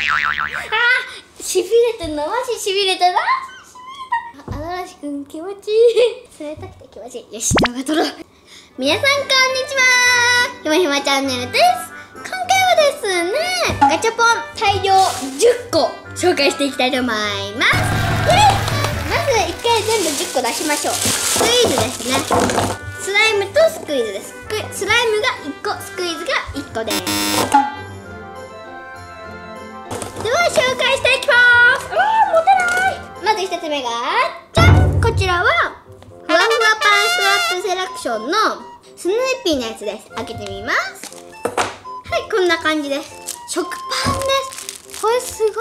ーしびれてるの？マジしびれたなアザラシくん気持ちいい。冷たくて気持ちいい。よし動画撮ろう。皆さんこんにちは。ひまひまチャンネルです。今回はですねガチャポン大量10個紹介していきたいと思います。まず1回全部10個出しましょう。スクイーズですね。スライムとスクイーズです。スライムが1個スクイーズが1個です。紹介していきます。あー持てない。まず1つ目がじゃん。こちらはふわふわパンストラップセレクションのスヌーピーのやつです。開けてみます。はいこんな感じです。食パンです。これすごい。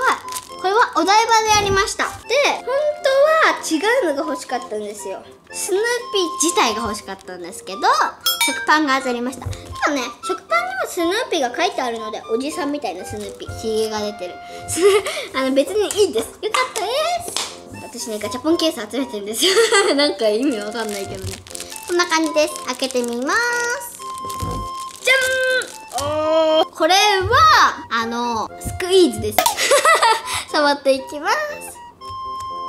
これはお台場でやりました。で本当は違うのが欲しかったんですよ。スヌーピー自体が欲しかったんですけど食パンが当たりました。でもね食スヌーピーが書いてあるのでおじさんみたいなスヌーピー。ひげが出てる。あの別にいいです。よかったです。私ねガチャポンケース集めてるんですよ。なんか意味わかんないけどね。こんな感じです。開けてみます。じゃんおこれはあのスクイーズです。触っていきます。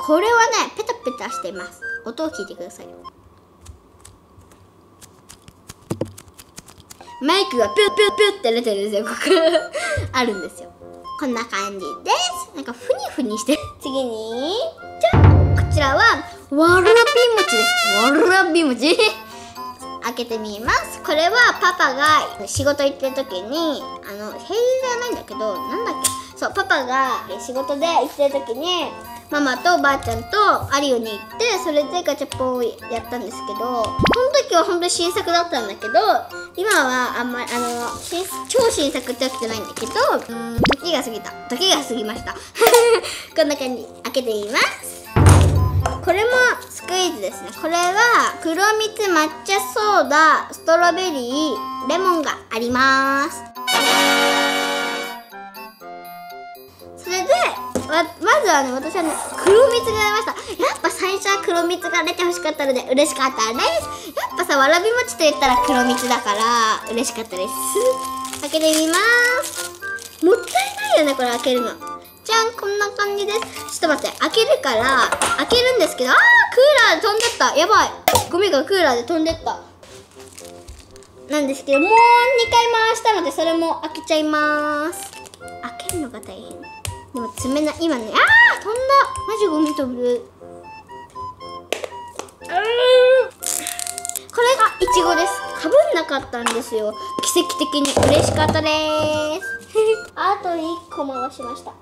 これはねペタペタしてます。音を聞いてください。マイクがピュッピュッピュッって出てるんですよここあるんですよ。こんな感じです。なんかふにふにして。次にじゃん。こちらはわらび餅です。わらび餅。開けてみます。これはパパが仕事行ってる時にあの平日じゃないんだけどなんだっけ。そうパパが仕事で行ってる時にママとばあちゃんとアリオに行ってそれでガチャポンをやったんですけどその時は本当に新作だったんだけど今はあんまりあの超新作ってわけじゃないんだけどうん時が過ぎた。時が過ぎました。こんな感じ開けてみます。これもスクイーズですね。これは黒蜜抹茶ソーダストロベリーレモンがあります。ままずはね私はね黒蜜が出ました。やっぱ最初は黒蜜が出てほしかったので嬉しかったです。やっぱさわらび餅と言ったら黒蜜だから嬉しかったです。開けてみます。もったいないよねこれ開けるの。じゃんこんな感じです。ちょっと待って開けるから開けるんですけどあークーラーで飛んでった。やばい。ゴミがクーラーで飛んでった。なんですけどもう2回回したのでそれも開けちゃいます。開けるのが大変。でも爪な今ねあー飛んだ。マジゴミ飛ぶ。これがイチゴです。かぶんなかったんですよ。奇跡的に。嬉しかったです。あと1個回しました。あ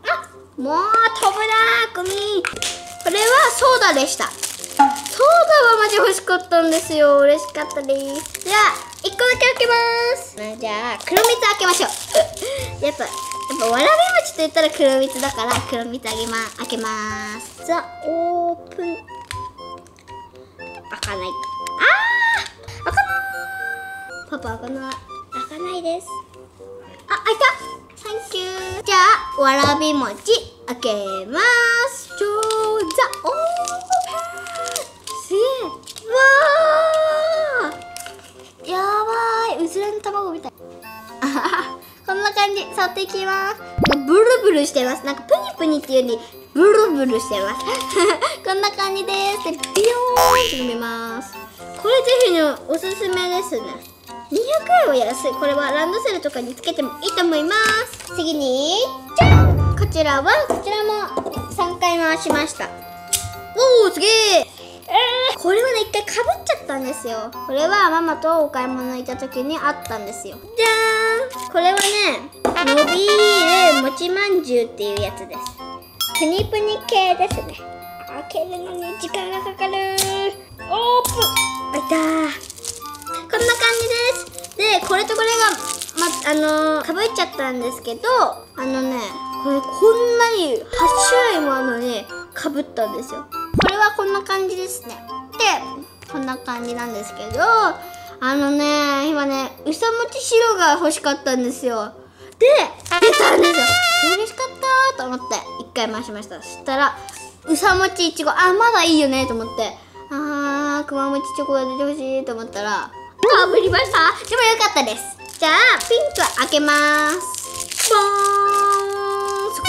もう飛ぶなゴミこれはソーダでした。ソーダはマジ欲しかったんですよ。嬉しかったです。じゃあ1個だけ開けます。じゃあ黒蜜開けましょう。やっぱやっぱわらび餅と言ったら黒蜜だから黒蜜あげま開けます。ザオープン。開かない。あー開かない。パパ開かない。開かないです。あ開いた。サンキュー。じゃあわらび餅開けます。触っていきます。ブルブルしてます。なんかプニプニっていうより、ブルブルしてます。こんな感じです。で、ビヨーンって飲みます。これぜひね、おすすめですね。200円は安い。これはランドセルとかにつけてもいいと思います。次に、じゃんこちらは、こちらも3回回しました。おー、すげーえー、これはね一回かぶっちゃったんですよこれはママとお買い物行った時にあったんですよじゃーんこれはね伸びるもちまんじゅうっていうやつです。プニプニ系ですね。開けるのに時間がかかる。オープン。開いたこんな感じです。でこれとこれがまあのー、かぶっちゃったんですけどあのねこれこんなに8種類もあるのにかぶったんですよ。これはこんな感じですね。でこんな感じなんですけどあのね今ねうさもち白が欲しかったんですよで出たんですよ。嬉しかったと思って一回回しました。そしたらうさもちいちごあまだいいよねと思ってあー熊餅チョコが出てほしいと思ったらかぶりました。でもよかったです。じゃあピンク開けます。ボーン。す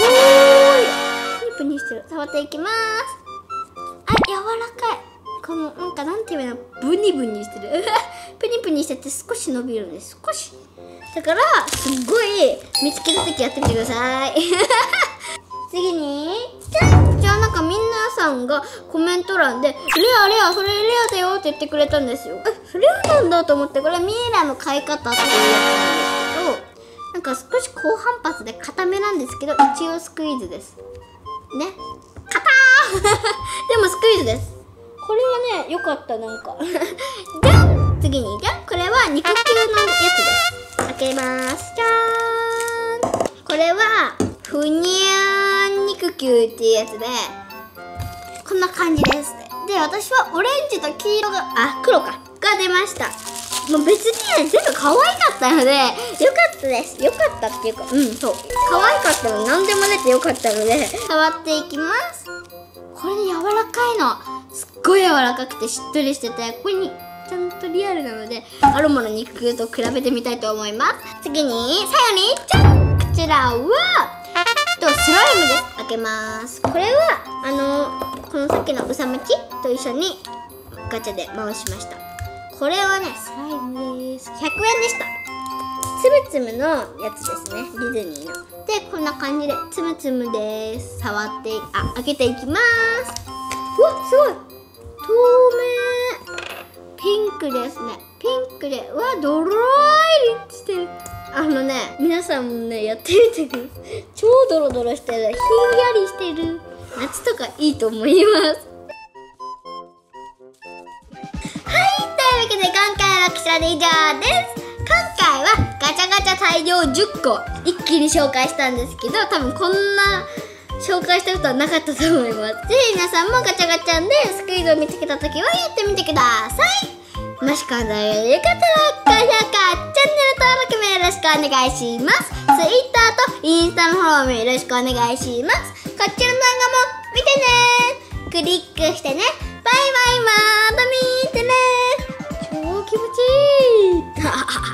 ごにしてる。触っていきます。あ柔らかい。このなんかなんていうの？ブニブニしてる。プニプニしてて少し伸びるんです。少し。だからすっごい見つけた時やってみてください。次にじゃじゃあなんかみんなさんがコメント欄で「レアレアそれレアだよ」って言ってくれたんですよ。えレアなんだと思ってこれミイラの買い方っていうやつなんですけどなんか少し高反発で固めなんですけど一応スクイーズです。ね。硬 でもスクイーズです。これはね良かったなんか。じゃん次にじゃんこれは肉球のやつです。開けますじゃーんこれはふにゃーん肉球っていうやつでこんな感じです。で私はオレンジと黄色があ黒か。が出ました。もう別にね全部可愛かったのでよかったです。よかったっていうかうんそう。可愛かったの何でも出てよかったので。触っていきます。これね柔らかいの。すっごい柔らかくてしっとりしててここにちゃんとリアルなのでアロマの肉と比べてみたいと思います。次に最後にじゃんこちらはとスライムです。開けます。これはあのこのさっきのうさむきと一緒にガチャで回しました。これはねスライムです。100円でした。つむつむのやつですね。ディズニーの。でこんな感じでつむつむです。触ってあ開けていきます。うわすごい。透明。ピンクですね。ピンクで。うわドローイしてる。あのね皆さんもねやってみてください。超ドロドロしてる。ひんやりしてる。夏とかいいと思います。はいというわけで今回はこちらで以上です。今回はガチャガチャ大量10個一気に紹介したんですけど多分こんな紹介したことはなかったと思います。ぜひ皆さんもガチャガチャでスクイズを見つけた時はやってみてください。もしこの動画が良かったら高評価チャンネル登録もよろしくお願いします。Twitter とインスタのフォローもよろしくお願いします。こっちの動画も見てね。クリックしてね。バイバイまた見てね。超気持ちいい。